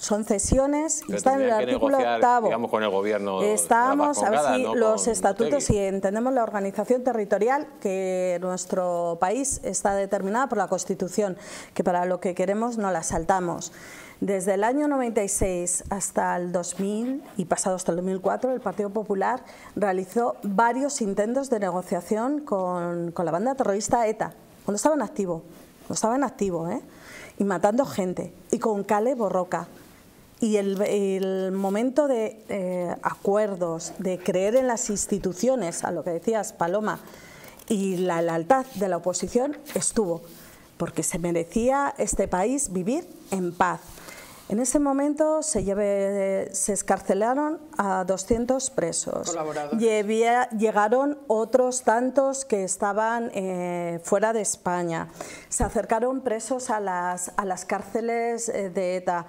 son cesiones y está en el artículo negociar, octavo. digamos, con el gobierno de la Estamos, a ver si no los con estatutos, Otegi. si entendemos la organización territorial que nuestro país está determinada por la Constitución, que para lo que queremos no la saltamos. Desde el año 96 hasta el 2000 y pasado hasta el 2004, el Partido Popular realizó varios intentos de negociación con, con la banda terrorista ETA, cuando estaba en activo, cuando estaba en activo, ¿eh? y matando gente, y con Cale Borroca. Y el, el momento de eh, acuerdos, de creer en las instituciones, a lo que decías, Paloma, y la lealtad de la oposición estuvo, porque se merecía este país vivir en paz. En ese momento se, lleve- se escarcelaron a 200 presos. Llevía- llegaron otros tantos que estaban eh, fuera de España. Se acercaron presos a las, a las cárceles eh, de ETA.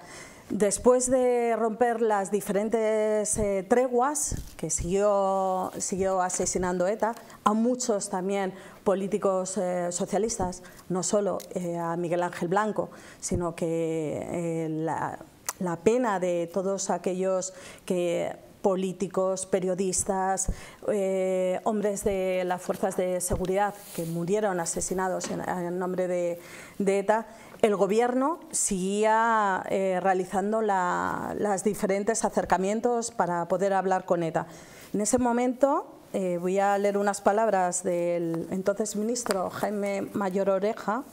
Después de romper las diferentes eh, treguas que siguió, siguió asesinando ETA, a muchos también políticos eh, socialistas, no solo eh, a Miguel Ángel Blanco, sino que la pena de todos aquellos que políticos, periodistas, eh, hombres de las fuerzas de seguridad que murieron asesinados en, nombre de, ETA, el gobierno seguía eh, realizando la- los diferentes acercamientos para poder hablar con ETA. En ese momento, eh, voy a leer unas palabras del entonces ministro Jaime Mayor Oreja,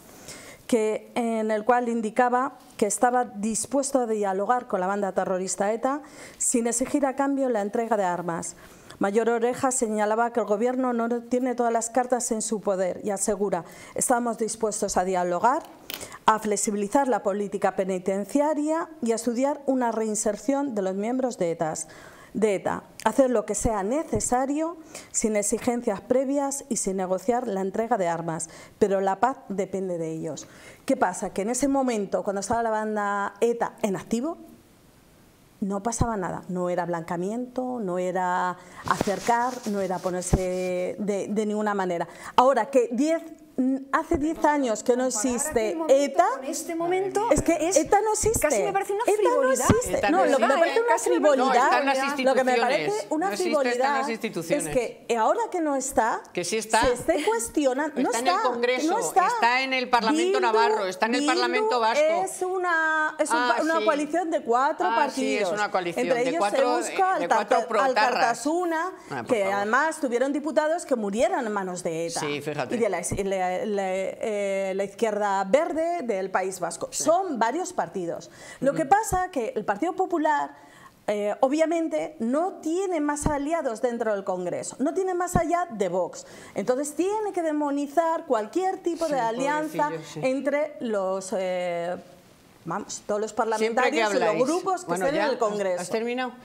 que, en el cual indicaba que estaba dispuesto a dialogar con la banda terrorista ETA sin exigir a cambio la entrega de armas. Mayor Oreja señalaba que el Gobierno no tiene todas las cartas en su poder y asegura, estamos dispuestos a dialogar, a flexibilizar la política penitenciaria y a estudiar una reinserción de los miembros de ETA de ETA, hacer lo que sea necesario sin exigencias previas y sin negociar la entrega de armas, pero la paz depende de ellos. ¿Qué pasa? Que en ese momento, cuando estaba la banda ETA en activo, no pasaba nada, no era blancamiento, no era acercar, no era ponerse de, de ninguna manera. Ahora que 10 mm, hace 10 años que no existe ETA, En este momento es que ETA no existe. Casi me parece una ETA no frivolidad. existe. ETA no, no lo que me existe. parece una frivolidad, lo que me parece una frivolidad es que ahora que no está, Que sí está. se esté cuestionando. no Está en el Congreso, no está. está en el Parlamento Navarro, está en el Bildu Parlamento Vasco. Es una, es un Ah, una sí. coalición de cuatro Ah, sí, partidos. es una coalición Entre de ellos cuatro- Eusko, de Alta- cuatro protarras. Alkartasuna, Ah, que favor. además tuvieron diputados que murieron en manos de ETA. Sí, fíjate. Y de la, la- la- eh, la izquierda verde del País Vasco. Son varios partidos. Lo que pasa que el Partido Popular eh, obviamente no tiene más aliados dentro del Congreso, no tiene más allá de Vox. Entonces tiene que demonizar cualquier tipo Sí, de alianza sí. entre los... eh, Vamos, todos los parlamentarios y los grupos que Bueno, estén en el Congreso. ¿Has terminado?